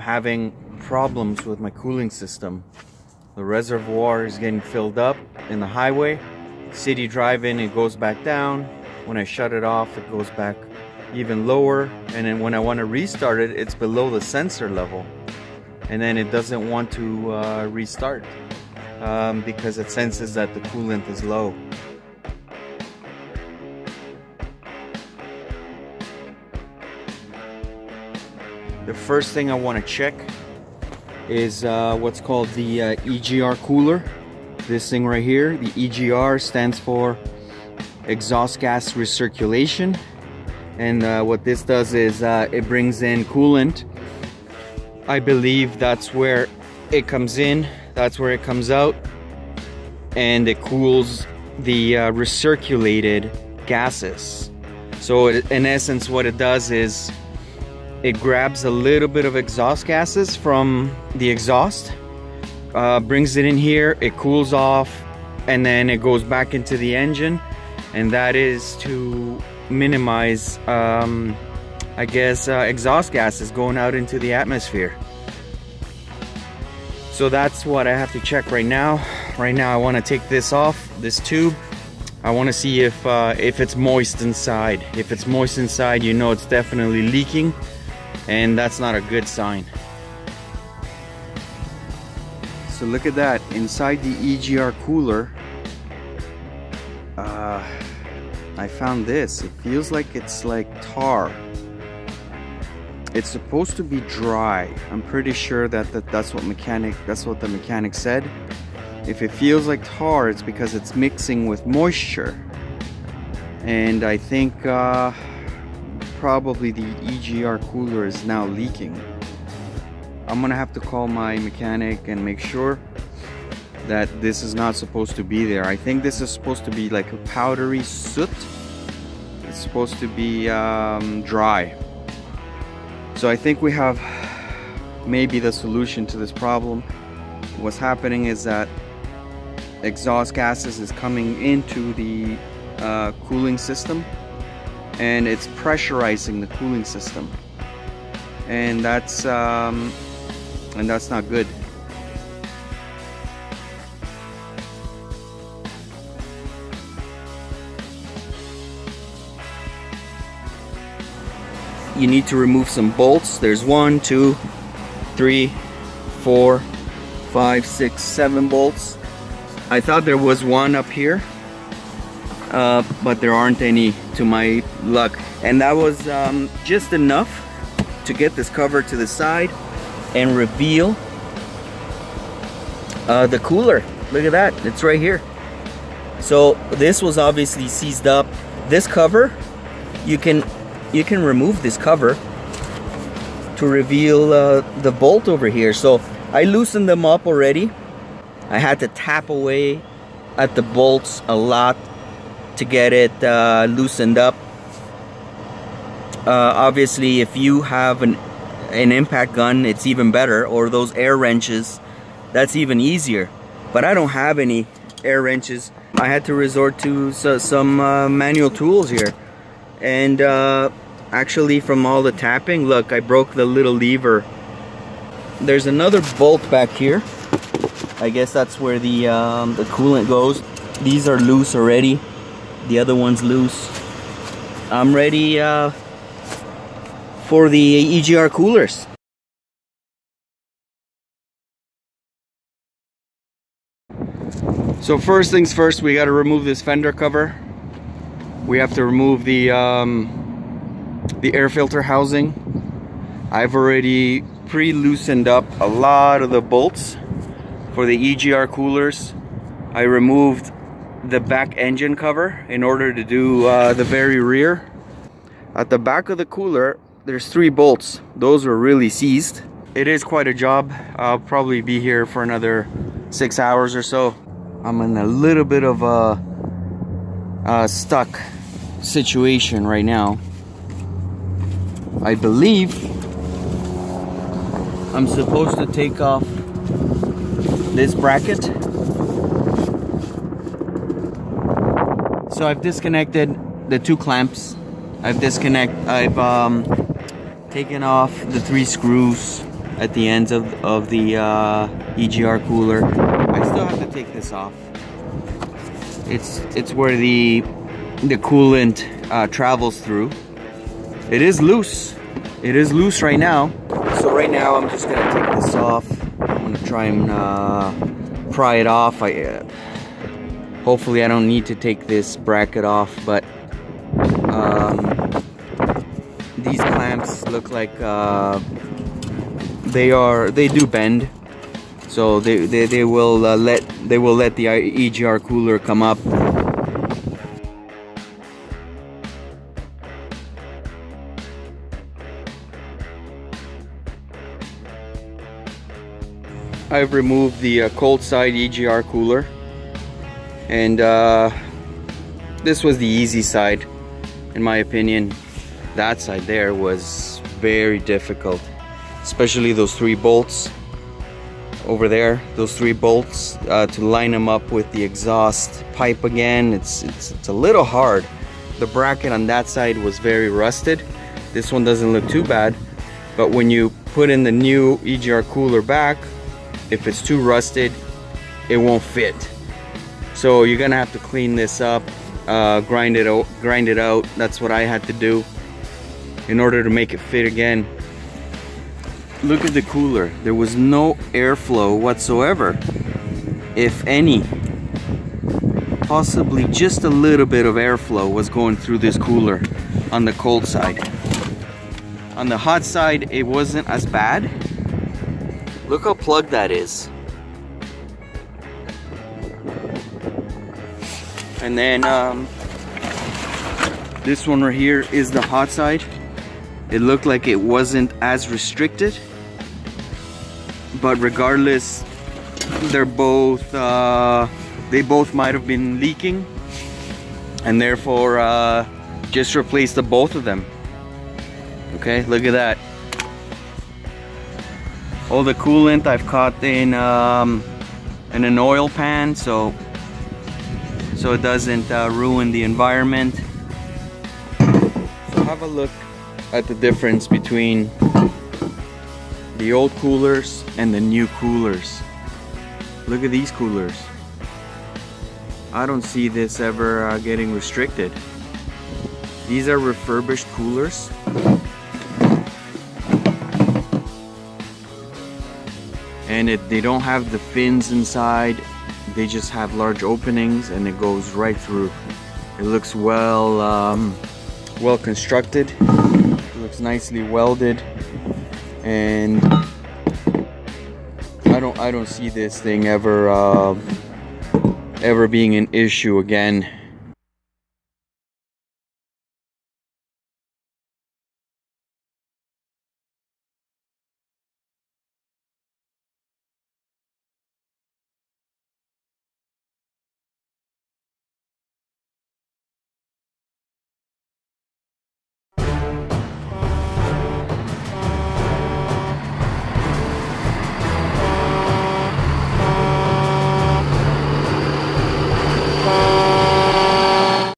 having problems with my cooling system. The reservoir is getting filled up in the highway. City driving, it goes back down. When I shut it off, it goes back even lower. And then when I want to restart it, it's below the sensor level. And then it doesn't want to uh, restart um, because it senses that the coolant is low. The first thing I want to check is uh, what's called the uh, EGR cooler. This thing right here, the EGR stands for exhaust gas recirculation. And uh, what this does is uh, it brings in coolant. I believe that's where it comes in, that's where it comes out. And it cools the uh, recirculated gases. So it, in essence, what it does is it grabs a little bit of exhaust gases from the exhaust, uh, brings it in here, it cools off, and then it goes back into the engine. And that is to minimize, um, I guess, uh, exhaust gases going out into the atmosphere. So that's what I have to check right now. Right now I want to take this off, this tube. I want to see if, uh, if it's moist inside. If it's moist inside, you know it's definitely leaking and that's not a good sign. So look at that, inside the EGR cooler, uh, I found this. It feels like it's like tar. It's supposed to be dry. I'm pretty sure that, that that's what mechanic that's what the mechanic said. If it feels like tar, it's because it's mixing with moisture. And I think uh, probably the EGR cooler is now leaking. I'm gonna have to call my mechanic and make sure that this is not supposed to be there. I think this is supposed to be like a powdery soot. It's supposed to be um, dry. So I think we have maybe the solution to this problem. What's happening is that exhaust gases is coming into the uh, cooling system and it's pressurizing the cooling system. And that's um, and that's not good. You need to remove some bolts. There's one two three four five six seven bolts. I thought there was one up here uh, but there aren't any to my luck. And that was um, just enough to get this cover to the side and reveal uh, the cooler. Look at that. It's right here. So this was obviously seized up. This cover you can you can remove this cover to reveal uh, the bolt over here. So I loosened them up already. I had to tap away at the bolts a lot to get it uh, loosened up. Uh, obviously, if you have an, an impact gun, it's even better, or those air wrenches, that's even easier. But I don't have any air wrenches. I had to resort to so, some uh, manual tools here. And uh, actually from all the tapping, look, I broke the little lever. There's another bolt back here. I guess that's where the, um, the coolant goes. These are loose already the other one's loose I'm ready uh, for the EGR coolers. So first things first we got to remove this fender cover. We have to remove the um, the air filter housing. I've already pre-loosened up a lot of the bolts for the EGR coolers. I removed the back engine cover in order to do uh, the very rear. At the back of the cooler, there's three bolts. Those were really seized. It is quite a job. I'll probably be here for another six hours or so. I'm in a little bit of a, a stuck situation right now. I believe I'm supposed to take off this bracket So I've disconnected the two clamps. I've disconnect. I've um, taken off the three screws at the ends of, of the uh, EGR cooler. I still have to take this off. It's it's where the the coolant uh, travels through. It is loose. It is loose right now. So right now I'm just gonna take this off. I'm gonna try and uh, pry it off. I uh, hopefully I don't need to take this bracket off, but um, these clamps look like uh, they are they do bend. So they they, they will uh, let they will let the EGR cooler come up. I've removed the uh, cold side EGR cooler. And uh, this was the easy side in my opinion that side there was very difficult especially those three bolts over there. Those three bolts uh, to line them up with the exhaust pipe again it's, it's it's a little hard. The bracket on that side was very rusted. This one doesn't look too bad but when you put in the new EGR cooler back if it's too rusted it won't fit. So you're gonna have to clean this up uh, grind it out grind it out. That's what I had to do in order to make it fit again. Look at the cooler. There was no airflow whatsoever if any. Possibly just a little bit of airflow was going through this cooler on the cold side. On the hot side it wasn't as bad. Look how plugged that is. And then um, this one right here is the hot side it looked like it wasn't as restricted but regardless they're both uh, they both might have been leaking and therefore uh, just replace the both of them. Okay look at that. All the coolant I've caught in um, in an oil pan so so it doesn't uh, ruin the environment. So have a look at the difference between the old coolers and the new coolers. Look at these coolers. I don't see this ever uh, getting restricted. These are refurbished coolers. And it, they don't have the fins inside. They just have large openings and it goes right through. It looks well, um, well constructed. Looks nicely welded. And I don't I don't see this thing ever uh, ever being an issue again